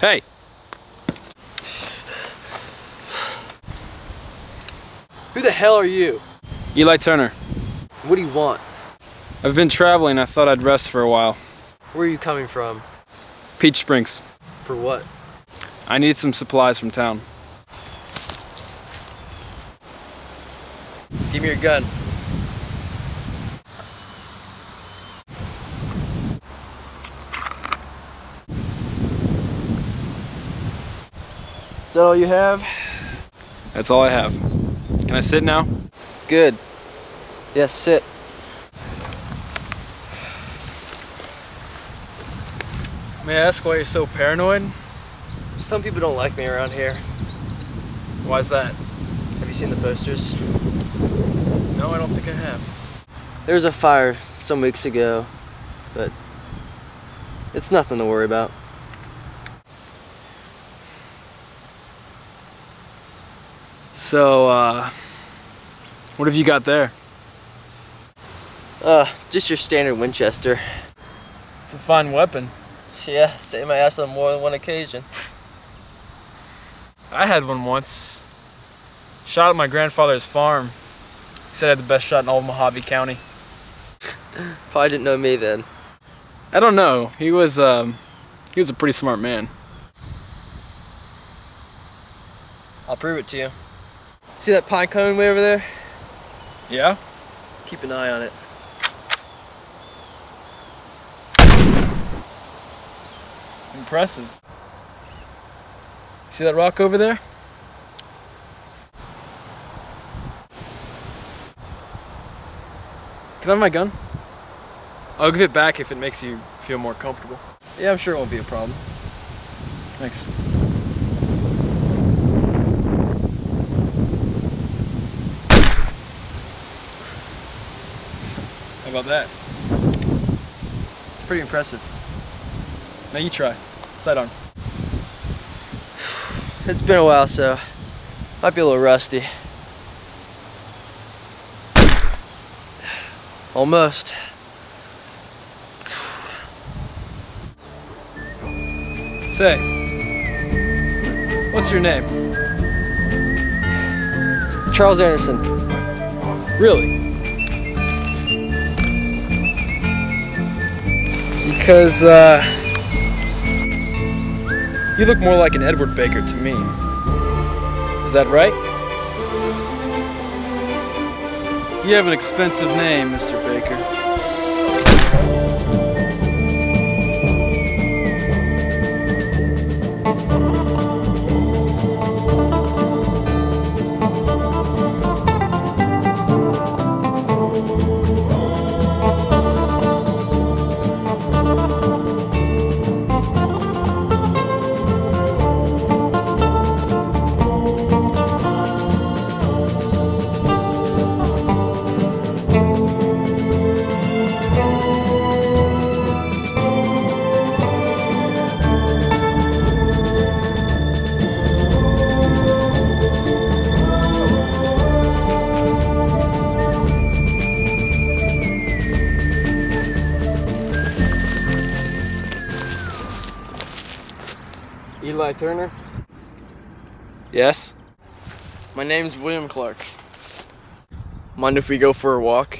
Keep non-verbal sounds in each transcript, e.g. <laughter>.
Hey! Who the hell are you? Eli Turner. What do you want? I've been traveling. I thought I'd rest for a while. Where are you coming from? Peach Springs. For what? I need some supplies from town. Give me your gun. Is that all you have? That's all I have. Can I sit now? Good. Yes, sit. May I ask why you're so paranoid? Some people don't like me around here. Why's that? Have you seen the posters? No, I don't think I have. There was a fire some weeks ago, but it's nothing to worry about. So, uh, what have you got there? Uh, just your standard Winchester. It's a fine weapon. Yeah, saved my ass on more than one occasion. I had one once. Shot at my grandfather's farm. He said I had the best shot in all of Mojave County. <laughs> Probably didn't know me then. I don't know. He was, um, he was a pretty smart man. I'll prove it to you. See that pine cone way over there? Yeah? Keep an eye on it. Impressive. See that rock over there? Can I have my gun? I'll give it back if it makes you feel more comfortable. Yeah, I'm sure it won't be a problem. Thanks. How about that? It's pretty impressive. Now you try. Sidearm. <sighs> It's been a while, so might be a little rusty. <sighs> Almost. <sighs> Say, what's your name? Charles Anderson. Really? Because, uh, you look more like an Edward Baker to me. Is that right? You have an expensive name, Mr. Baker. Eli Turner. Yes? My name's William Clark. Mind if we go for a walk?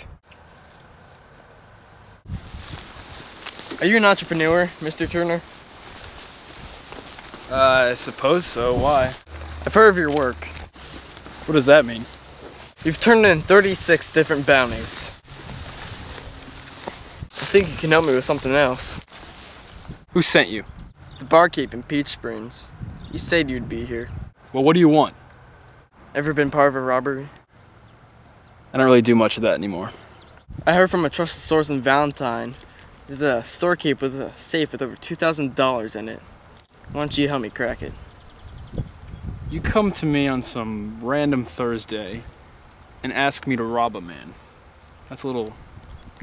Are you an entrepreneur, Mr. Turner? Uh, I suppose so. Why? I've heard of your work. What does that mean? You've turned in 36 different bounties. I think you can help me with something else. Who sent you? The barkeep in Peach Springs. You said you'd be here. Well, what do you want? Ever been part of a robbery? I don't really do much of that anymore. I heard from a trusted source in Valentine. There's a storekeep with a safe with over $2,000 in it. Why don't you help me crack it? You come to me on some random Thursday and ask me to rob a man. That's a little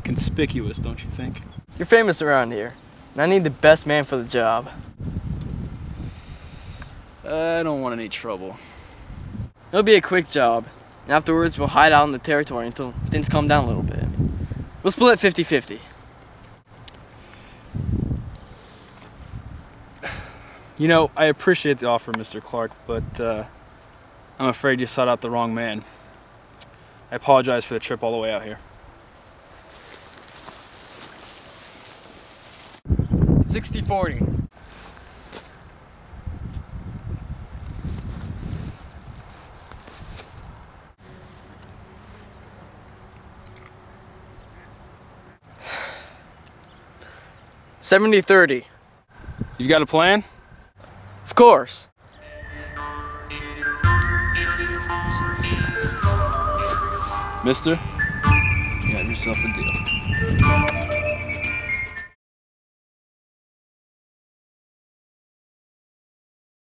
conspicuous, don't you think? You're famous around here, and I need the best man for the job. I don't want any trouble. It'll be a quick job, and afterwards we'll hide out in the territory until things calm down a little bit. We'll split 50 50. You know, I appreciate the offer, Mr. Clark, but uh, I'm afraid you sought out the wrong man. I apologize for the trip all the way out here. Sixty forty. Seventy thirty. You've got a plan? Of course. Mister, you have yourself a deal.